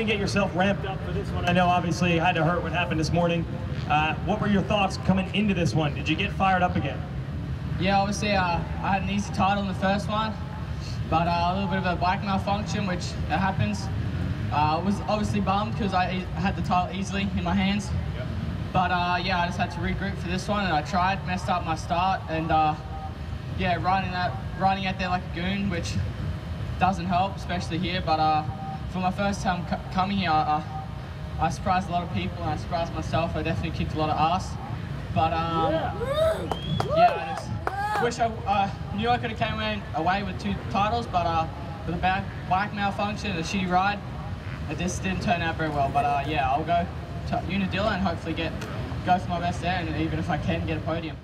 even get yourself ramped up for this one? I know obviously it had to hurt what happened this morning. Uh, what were your thoughts coming into this one? Did you get fired up again? Yeah, obviously uh, I had an easy title in the first one, but uh, a little bit of a bike malfunction, which it happens. Uh, I was obviously bummed because I had the title easily in my hands. But uh, yeah, I just had to regroup for this one, and I tried, messed up my start, and uh, yeah, riding that, riding out there like a goon, which doesn't help, especially here. But uh, for my first time coming here, I, I, surprised a lot of people, and I surprised myself. I definitely kicked a lot of ass. But um, yeah, I just wish I uh, knew I could have came away, with two titles, but uh, with a back, bike malfunction and a shitty ride, it just didn't turn out very well. But uh, yeah, I'll go to Unadilla and hopefully get go for my best there, and even if I can, get a podium.